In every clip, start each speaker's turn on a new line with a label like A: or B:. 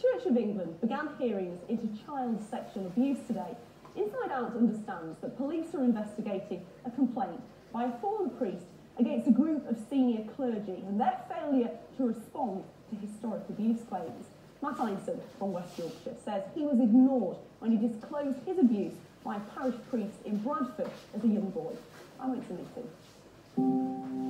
A: Church of England began hearings into child sexual abuse today, Inside Out understands that police are investigating a complaint by a former priest against a group of senior clergy and their failure to respond to historic abuse claims. Matt Ineson from West Yorkshire says he was ignored when he disclosed his abuse by a parish priest in Bradford as a young boy. I went to meet him.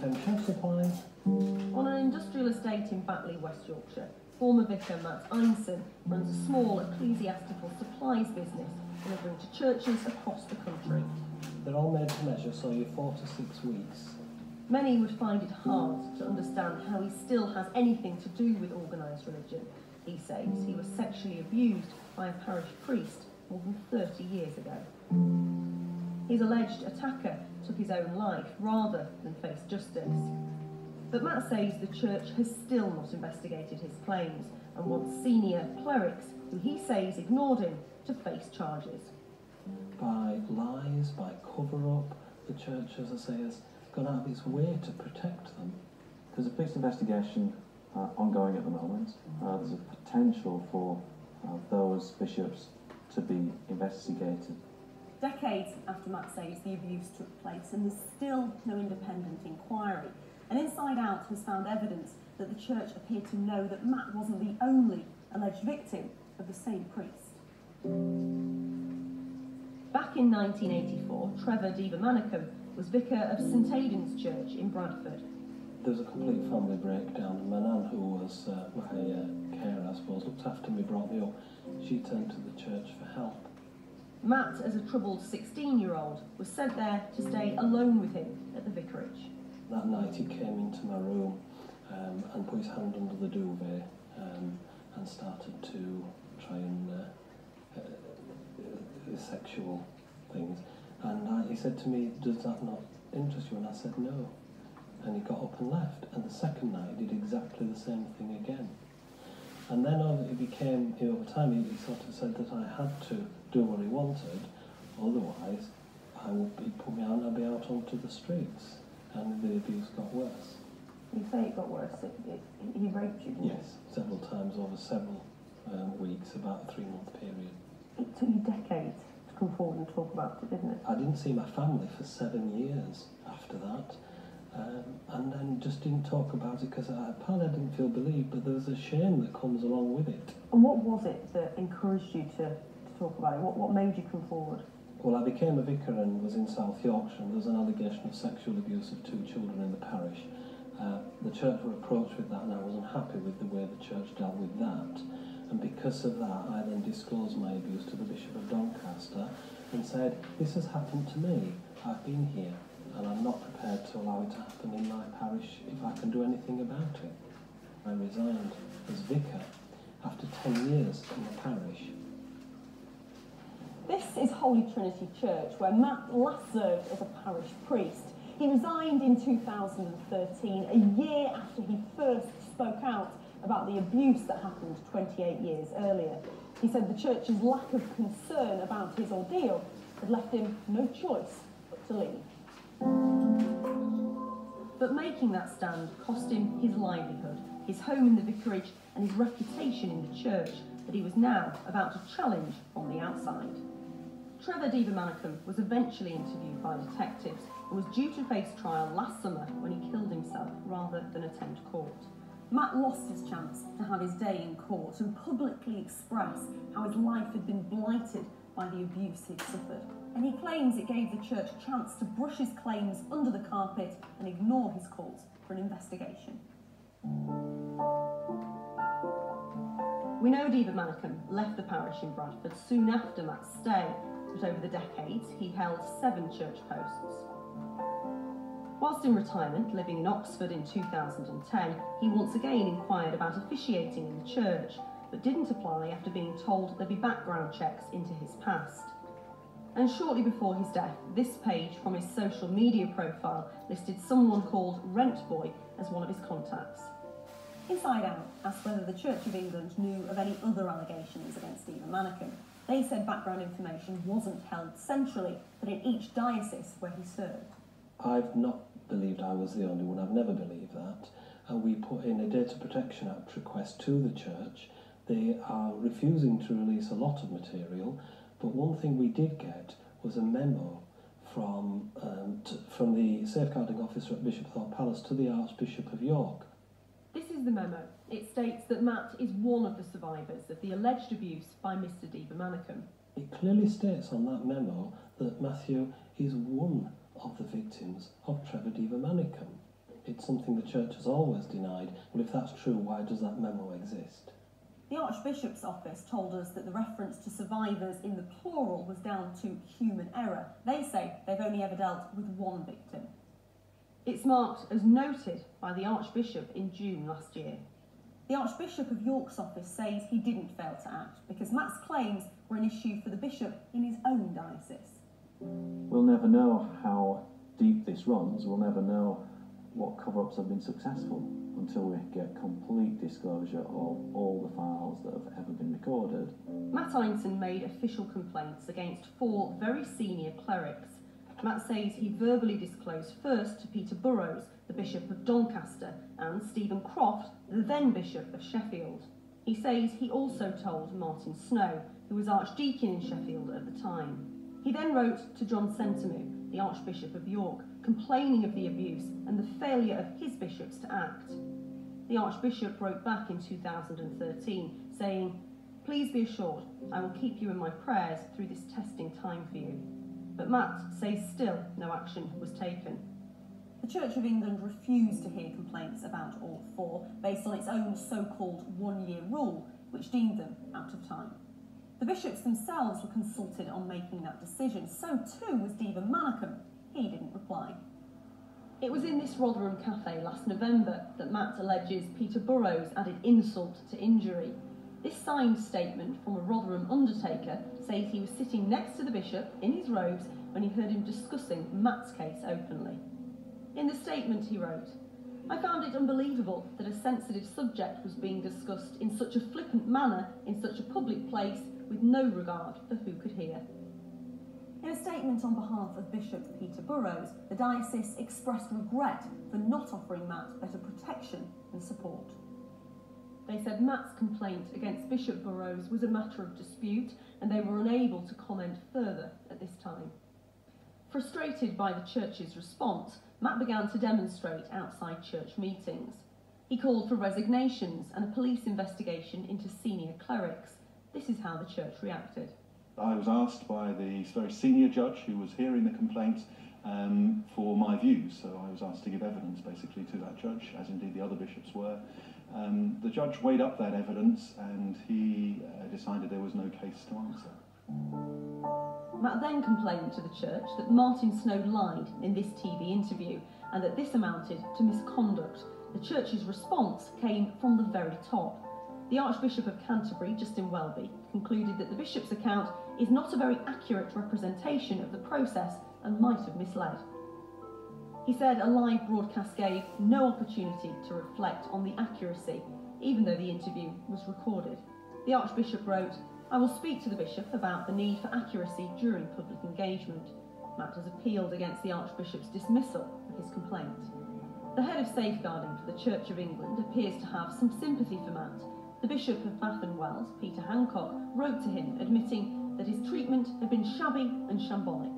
B: Chef Supply.
A: On an industrial estate in Batley, West Yorkshire, former vicar Matt Ineson runs a small ecclesiastical supplies business delivering to churches across the country.
B: They're all made to measure, so you're four to six weeks.
A: Many would find it hard to understand how he still has anything to do with organised religion. He says he was sexually abused by a parish priest more than 30 years ago. His alleged attacker took his own life rather than face justice. But Matt says the church has still not investigated his claims and wants senior clerics, who he says ignored him, to face charges.
B: By lies, by cover up, the church, as I say, has gone out of its way to protect them.
C: There's a police investigation uh, ongoing at the moment. Uh, there's a potential for uh, those bishops to be investigated.
A: Decades after Matt says the abuse took place, and there's still no independent inquiry. And Inside Out has found evidence that the church appeared to know that Matt wasn't the only alleged victim of the same priest. Back in 1984, Trevor Diva was vicar of St Aidan's Church in Bradford.
B: There was a complete family breakdown. My nan, who was uh, my uh, carer, I suppose, looked after me, brought me up. She turned to the church for help.
A: Matt, as a troubled 16-year-old, was sent there to stay alone with him at the vicarage.
B: That night he came into my room um, and put his hand under the duvet um, and started to try and uh, uh, sexual things. And he said to me, does that not interest you? And I said, no. And he got up and left. And the second night he did exactly the same thing again. And then it became, over time, he, he sort of said that I had to do what he wanted, otherwise I would be put me out and I'd be out onto the streets. And the abuse got worse.
A: You say it got worse. It, it, he raped you,
B: Yes, several times over several um, weeks, about a three-month period.
A: It took you decades to come forward and talk about it, didn't it?
B: I didn't see my family for seven years after that. Um, and then just didn't talk about it because I, partly I didn't feel believed, but there was a shame that comes along with it.
A: And what was it that encouraged you to, to talk about it? What, what made you come forward?
B: Well, I became a vicar and was in South Yorkshire, and there was an allegation of sexual abuse of two children in the parish. Uh, the church were approached with that, and I wasn't happy with the way the church dealt with that. And because of that, I then disclosed my abuse to the Bishop of Doncaster and said, This has happened to me. I've been here, and I'm not prepared to allow it to happen in my parish if I can do anything about it. I resigned as vicar after 10 years in the parish. This is Holy Trinity Church, where Matt last served as a parish priest. He resigned in 2013, a year after he first spoke out about the abuse that happened 28 years earlier. He said the church's lack of concern about his ordeal had left him no choice but to leave. But making that stand cost him his livelihood, his home in the vicarage, and his reputation in the church that he was now about to challenge on the outside. Trevor Diva was eventually interviewed by detectives and was due to face trial last summer when he killed himself rather than attend court. Matt lost his chance to have his day in court and publicly express how his life had been blighted by the abuse he'd suffered. And he claims it gave the church a chance to brush his claims under the carpet and ignore his calls for an investigation. We know Devamanikkam left the parish in Bradford soon after Matt's stay, but over the decades he held seven church posts. Whilst in retirement, living in Oxford in 2010, he once again inquired about officiating in the church, but didn't apply after being told there'd be background checks into his past. And shortly before his death, this page from his social media profile listed someone called Rent Boy as one of his contacts. Inside Out asked whether the Church of England knew of any other allegations against Stephen Manicum. They said background information wasn't held centrally, but in each diocese where he served. I've not believed I was the only one. I've never believed that. and we put in a Data Protection Act request to the church. They are refusing to release a lot of material, but one thing we did get was a memo from, um, t- from the safeguarding officer at Bishopthorpe Palace to the Archbishop of York.
A: This is the memo. It states that Matt is one of the survivors of the alleged abuse by Mr. Devamanikkam.
B: It clearly states on that memo that Matthew is one of the victims of Trevor Devamanikkam. It's something the church has always denied. Well, if that's true, why does that memo exist?
A: The Archbishop's office told us that the reference to survivors in the plural was down to human error. They say they've only ever dealt with one victim. It's marked as noted by the Archbishop in June last year. The Archbishop of York's office says he didn't fail to act because Matt's claims were an issue for the bishop in his own diocese.
C: We'll never know how deep this runs. We'll never know what cover-ups have been successful until we get complete disclosure of all the files that have ever been recorded.
A: Matt Ineson made official complaints against four very senior clerics. Matt says he verbally disclosed first to Peter Burrows, the Bishop of Doncaster, and Steven Croft, the then Bishop of Sheffield. He says he also told Martyn Snow, who was Archdeacon in Sheffield at the time. He then wrote to John Sentamu, the Archbishop of York, complaining of the abuse and the failure of his bishops to act. The Archbishop wrote back in 2013 saying, Please be assured, I will keep you in my prayers through this testing time for you. But Matt says still no action was taken. The Church of England refused to hear complaints about all four based on its own so called one year rule, which deemed them out of time. The bishops themselves were consulted on making that decision, so too was Devamanikkam. He didn't reply. It was in this Rotherham cafe last November that Matt alleges Peter Burrows added insult to injury. This signed statement from a Rotherham undertaker says he was sitting next to the bishop in his robes when he heard him discussing Matt's case openly. In the statement, he wrote, I found it unbelievable that a sensitive subject was being discussed in such a flippant manner in such a public place with no regard for who could hear. In a statement on behalf of Bishop Peter Burrows, the diocese expressed regret for not offering Matt better protection and support. They said Matt's complaint against Bishop Burrows was a matter of dispute and they were unable to comment further at this time. Frustrated by the church's response, Matt began to demonstrate outside church meetings. He called for resignations and a police investigation into senior clerics. This is how the church reacted.
D: I was asked by the very senior judge who was hearing the complaint um, for my views, so I was asked to give evidence basically to that judge, as indeed the other bishops were. Um, the judge weighed up that evidence and he uh, decided there was no case to answer.
A: Matt then complained to the church that Martyn Snow lied in this TV interview and that this amounted to misconduct. The church's response came from the very top. The Archbishop of Canterbury, Justin Welby, concluded that the bishop's account is not a very accurate representation of the process and might have misled. He said a live broadcast gave no opportunity to reflect on the accuracy, even though the interview was recorded. The Archbishop wrote, I will speak to the Bishop about the need for accuracy during public engagement. Matt has appealed against the Archbishop's dismissal of his complaint. The head of safeguarding for the Church of England appears to have some sympathy for Matt. The Bishop of Bath and Wells, Peter Hancock, wrote to him admitting that his treatment had been shabby and shambolic.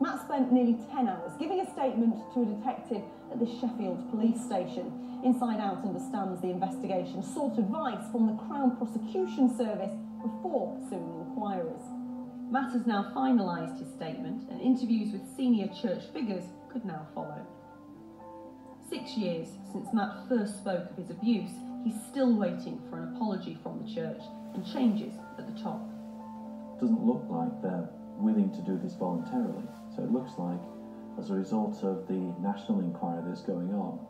A: Matt spent nearly 10 hours giving a statement to a detective at the Sheffield police station. Inside Out understands the investigation, sought advice from the Crown Prosecution Service before suing inquiries. Matt has now finalised his statement, and interviews with senior church figures could now follow. Six years since Matt first spoke of his abuse, he's still waiting for an apology from the church and changes at the top.
C: Doesn't look like they're willing to do this voluntarily. So it looks like, as a result of the national inquiry that's going on,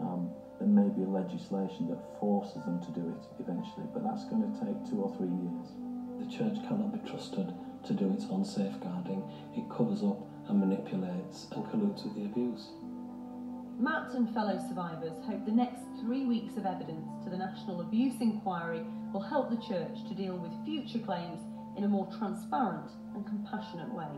C: um, there may be legislation that forces them to do it eventually, but that's going to take two or three years.
B: The church cannot be trusted to do its own safeguarding. It covers up and manipulates and colludes with the abuse.
A: Matt and fellow survivors hope the next three weeks of evidence to the National Abuse Inquiry will help the Church to deal with future claims in a more transparent and compassionate way.